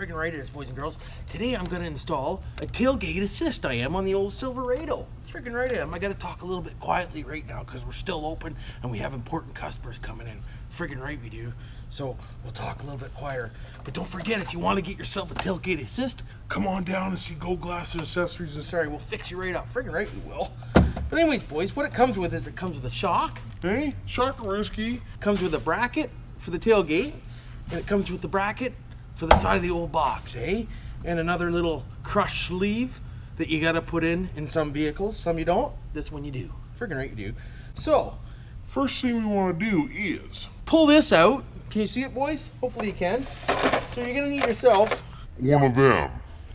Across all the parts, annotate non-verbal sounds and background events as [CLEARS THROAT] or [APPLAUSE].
Friggin' right it is, boys and girls. Today I'm gonna install a tailgate assist. I am on the old Silverado. Friggin' right I am. I gotta talk a little bit quietly right now because we're still open and we have important customers coming in. Friggin' right we do. So we'll talk a little bit quieter. But don't forget, if you want to get yourself a tailgate assist, come on down and see Go Glass and Accessories. And sorry, we'll fix you right up. Friggin' right we will. But anyways, boys, what it comes with is it comes with a shock. Hey, Shakaruski. Comes with a bracket for the tailgate, and it comes with the bracket for the side of the old box, eh? And another little crush sleeve that you gotta put in in some vehicles. Some you don't. This one you do. Friggin' right you do. So, First thing we want to do is pull this out. Can you see it, boys? Hopefully you can. So you're gonna need yourself one of them.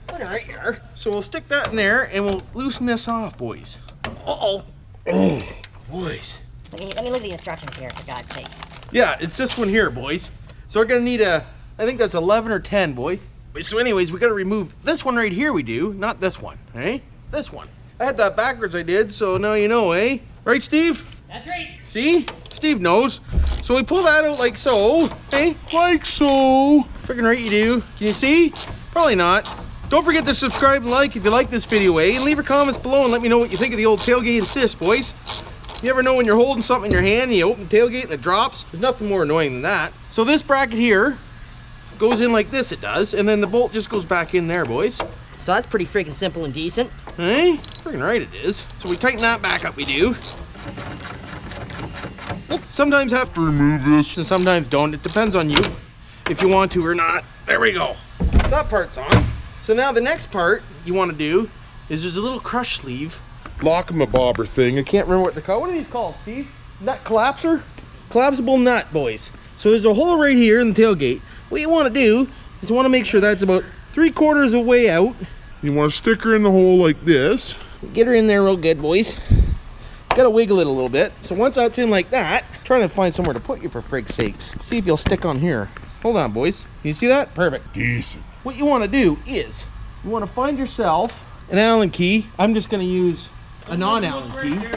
friggin' right here. So we'll stick that in there and we'll loosen this off, boys. Uh-oh. Oh, [CLEARS THROAT] Boys. Let me, let me look at the instructions here, for God's sakes. Yeah, it's this one here, boys. So we're gonna need a, I think that's 11 or 10, boys. So anyways, we gotta remove this one right here we do, not this one, eh? This one. I had that backwards I did, so now you know, eh? Right, Steve? That's right. See? Steve knows. So we pull that out like so, eh? like so. Freaking right you do. Can you see? Probably not. Don't forget to subscribe and like if you like this video, eh? And leave your comments below and let me know what you think of the old tailgate assist, boys. You ever know when you're holding something in your hand and you open the tailgate and it drops? There's nothing more annoying than that. So this bracket here goes in like this, it does, and then the bolt just goes back in there, boys. So that's pretty freaking simple and decent. Eh? Freaking right it is. So we tighten that back up, we do. Sometimes have to Remove this. and sometimes don't. It depends on you if you want to or not. There we go. So that part's on. So now the next part you want to do is there's a little crush sleeve. Lock 'em a bobber thing. I can't remember what they're called. What are these called, Steve? Nut collapser? Collapsible nut, boys. So there's a hole right here in the tailgate. What you want to do is you want to make sure that's about three quarters of the way out. You want to stick her in the hole like this. Get her in there real good, boys. Gotta wiggle it a little bit. So once that's in like that, trying to find somewhere to put you for frig's sakes. See if you'll stick on here. Hold on, boys. You see that? Perfect. Decent. What you want to do is you want to find yourself an Allen key. I'm just going to use a non-Allen key.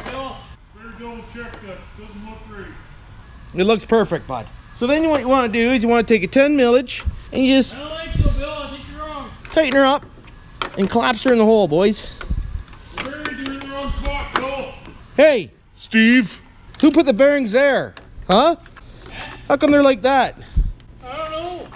It looks perfect, bud. So then what you want to do is you want to take a 10 millage and you just I don't think so, Bill. I think you're wrong. tighten her up and collapse her in the hole, boys. The bearings are in the wrong spot, Bill. Hey, Steve. who put the bearings there? Huh? How come they're like that? I don't know.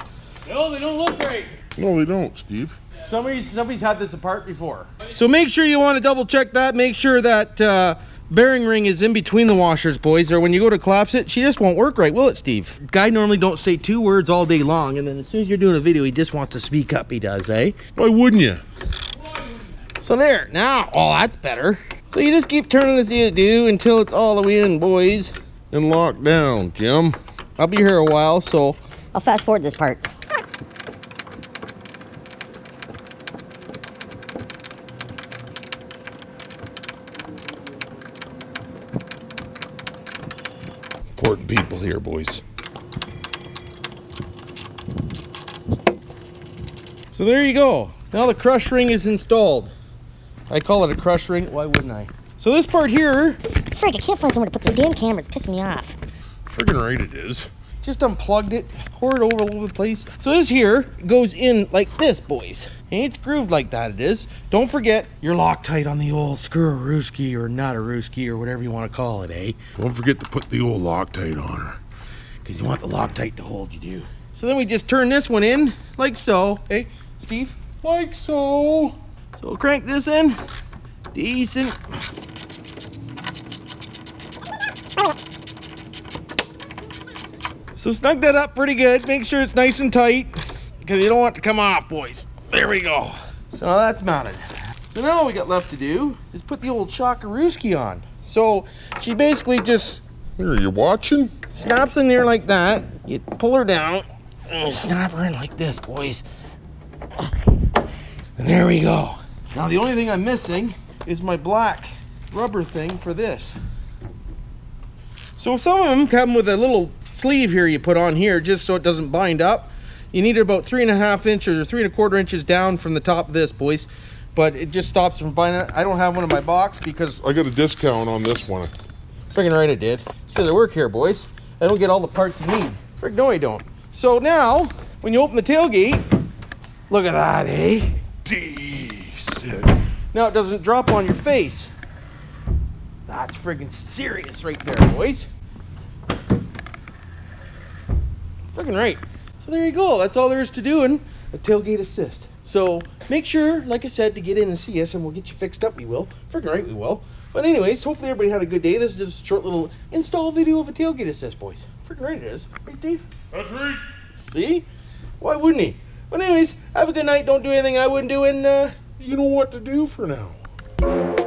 Bill, they don't look right. No, they don't, Steve. Somebody's somebody's had this apart before. So make sure you want to double check that. Make sure that uh, bearing ring is in between the washers, boys. Or when you go to collapse it, she just won't work right, will it, Steve? Guy normally don't say two words all day long, and then as soon as you're doing a video, he just wants to speak up. He does, eh? Why wouldn't you? So there. Now, oh, that's better. So you just keep turning this you do until it's all the way in, boys. And lock down, Jim. I'll be here a while, so I'll fast forward this part. Important people here, boys. so there you go. Now the crush ring is installed. I call it a crush ring. Why wouldn't I? So this part here Frick, I can't find somewhere to put the damn camera. It's pissing me off. Friggin' right it is. Just unplugged it, poured it over all over the place. So this here goes in like this, boys. And it's grooved like that, it is. Don't forget your Loctite on the old screw or not a rooski or whatever you want to call it, eh? Don't forget to put the old Loctite on her. Because you want the Loctite to hold you do. So then we just turn this one in like so, eh, Steve? Like so. So we'll crank this in. Decent. So snug that up pretty good. Make sure it's nice and tight because you don't want it to come off, boys. There we go. So now that's mounted. So now all we got left to do is put the old Shakaruski on. So she basically just Here, you watching? snaps in there like that. You pull her down and you snap her in like this, boys. And there we go. Now the only thing I'm missing is my black rubber thing for this. So some of them come with a little sleeve here you put on here just so it doesn't bind up. You need it about three and a half inches or three and a quarter inches down from the top of this, boys. But it just stops from binding. I don't have one in my box because I got a discount on this one. Friggin' right I did. It's because I work here, boys. I don't get all the parts you need. Frick, no, I don't. So now, when you open the tailgate, Look at that, eh? Decent. Now it doesn't drop on your face. That's friggin' serious right there, boys. Friggin' right. So there you go. That's all there is to doing a tailgate assist. So make sure, like I said, to get in and see us, and we'll get you fixed up. We will. Freaking right, we will. But anyways, hopefully everybody had a good day. This is just a short little install video of a tailgate assist, boys. Freaking right it is. Right, Steve? That's right. See? Why wouldn't he? But anyways, have a good night. Don't do anything I wouldn't do, and uh, You know what to do for now.